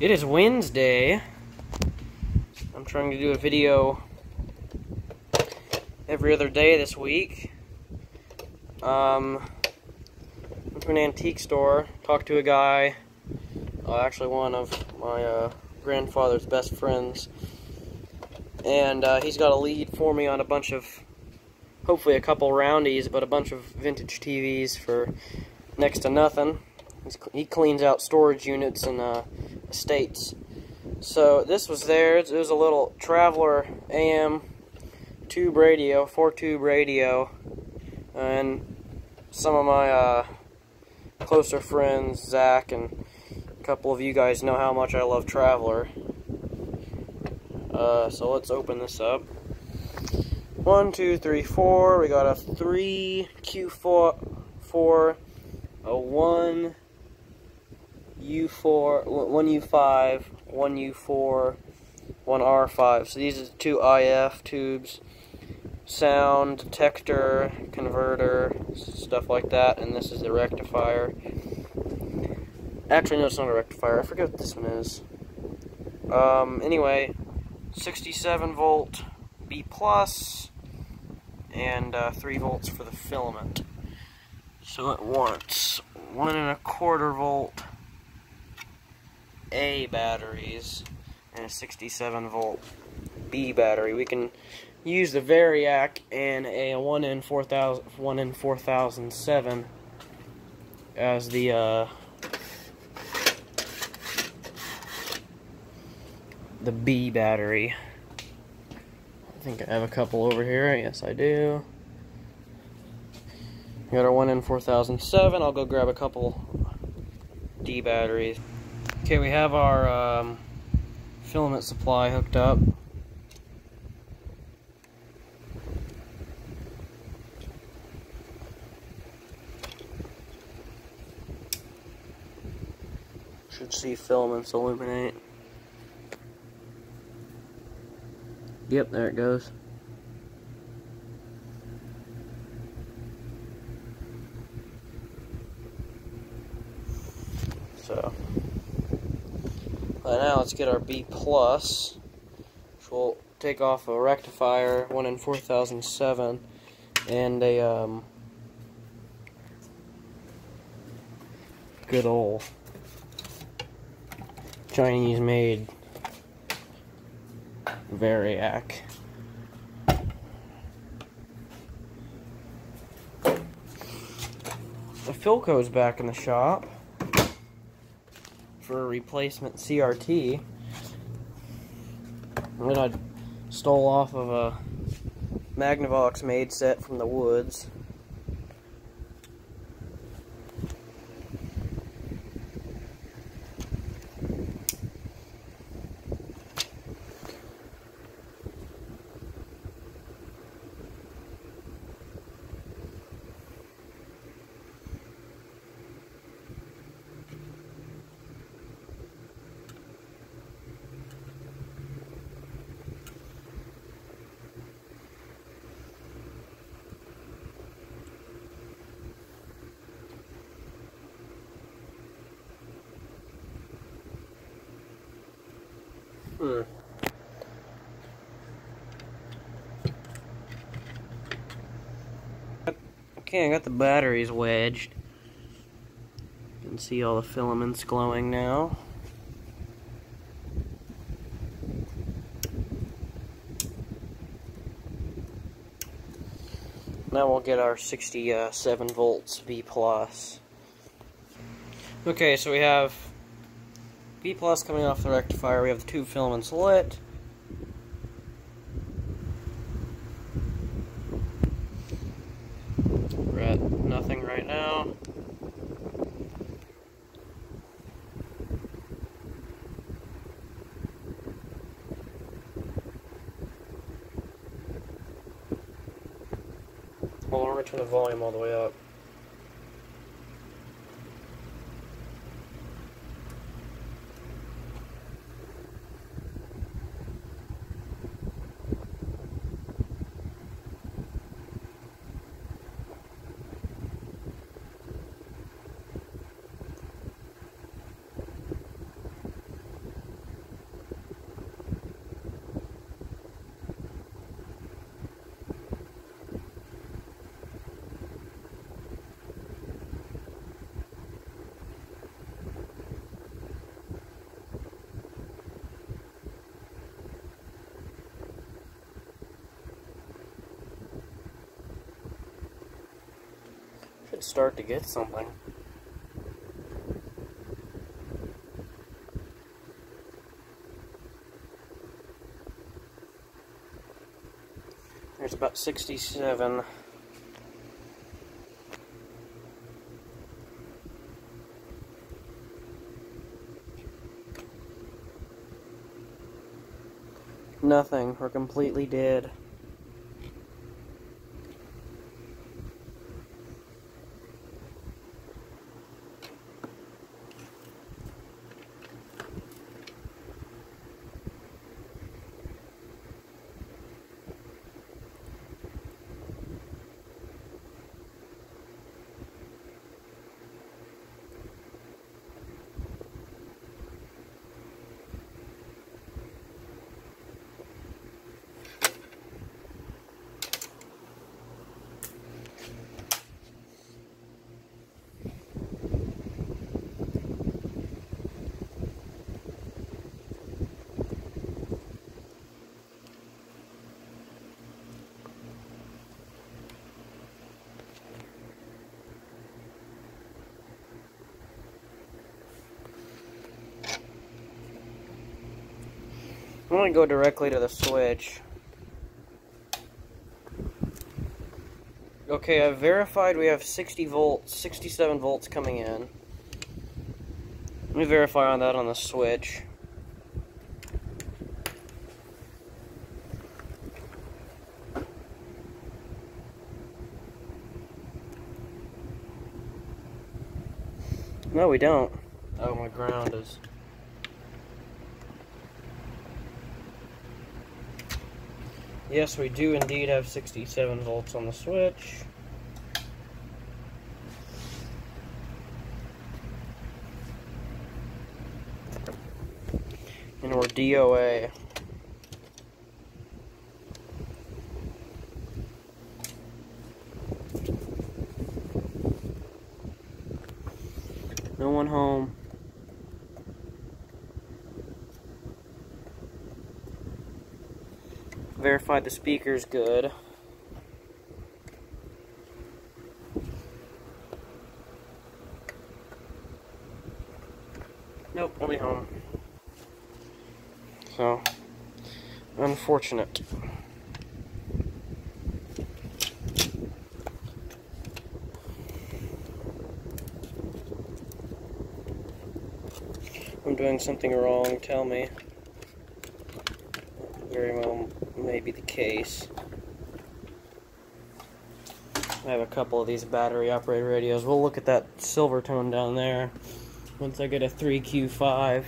It is Wednesday. I'm trying to do a video every other day this week. Um, went to an antique store, talked to a guy, uh, actually one of my uh, grandfather's best friends, and uh, he's got a lead for me on a bunch of, hopefully a couple roundies, but a bunch of vintage TVs for next to nothing. He's, he cleans out storage units and estates. So this was there. It was a little Travler AM tube radio, four tube radio, and some of my uh, closer friends, Zach, and a couple of you guys know how much I love Travler. Uh, so let's open this up. One, two, three, four. We got a three Q4, four, a one. U4, one U5, one U4, one R5. So these are two IF tubes, sound detector, converter, stuff like that, and this is the rectifier. Actually, no, it's not a rectifier. I forget what this one is. Um, anyway, 67 volt B plus, and uh, 3 volts for the filament. So it wants one and a quarter volt a batteries and a 67 volt B battery. We can use the Variac and a 1 in 4000 1N 4007 as the uh, the B battery. I think I have a couple over here. Yes, I do. We got our 1N 4007. I'll go grab a couple D batteries. Okay, we have our um, filament supply hooked up. Should see filaments illuminate. Yep, there it goes. So now let's get our B plus, which will take off a rectifier, 1N 4007, and a um, good old Chinese made Variac. The Philco's back in the shop for a replacement CRT. Then I stole off of a Magnavox made set from the woods. Okay, I got the batteries wedged. You can see all the filaments glowing now. Now we'll get our 67 volts B plus. Okay, so we have B plus coming off the rectifier. We have the two filaments lit. We're at nothing right now. Hold on, turn the volume all the way up. Start to get something. There's about 67. Nothing. We're completely dead. To go directly to the switch. Okay, I've verified we have 60 volts, 67 volts coming in. Let me verify on that on the switch. No, we don't. Oh, my ground is... Yes, we do indeed have 67 volts on the switch. And we're DOA. No one home. Verify the speaker's good. Nope, only home. So, unfortunate. I'm doing something wrong, tell me. Very well may be the case. I have a couple of these battery operated radios. We'll look at that Silvertone down there once I get a 3Q5.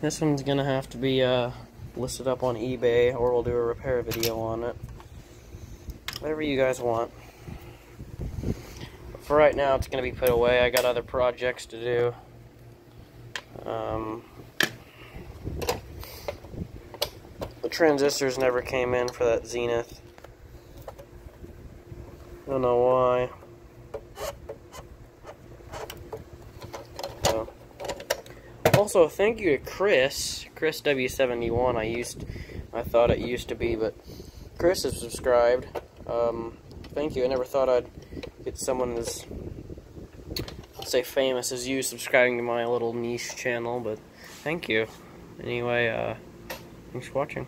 This one's gonna have to be uh, listed up on eBay or we'll do a repair video on it. Whatever you guys want for right now, it's going to be put away. I got other projects to do. Um, the transistors never came in for that Zenith. I don't know why. So. Also, thank you to Chris, Chris W71. I used, I thought it used to be, but Chris has subscribed. Um, thank you. I never thought I'd get someone as, say, famous as you subscribing to my little niche channel, but thank you. Anyway, uh, thanks for watching.